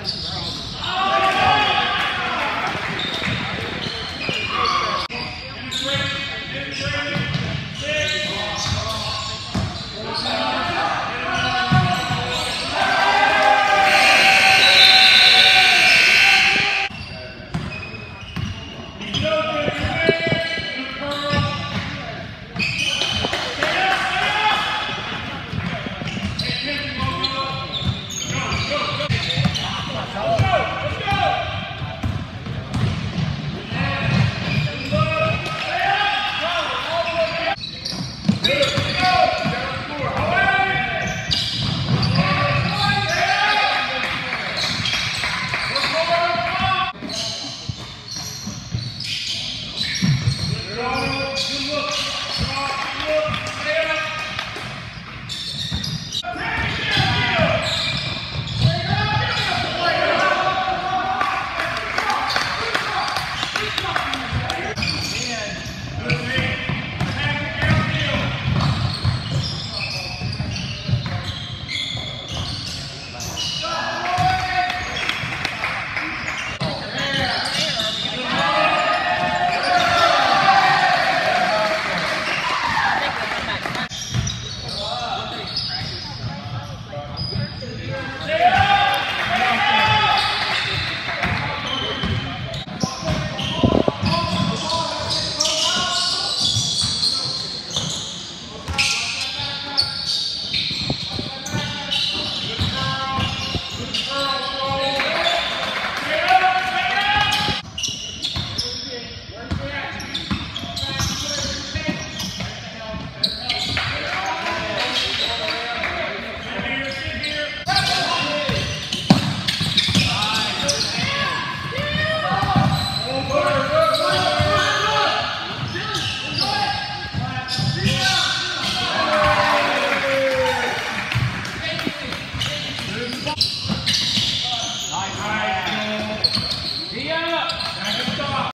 Yes. Big.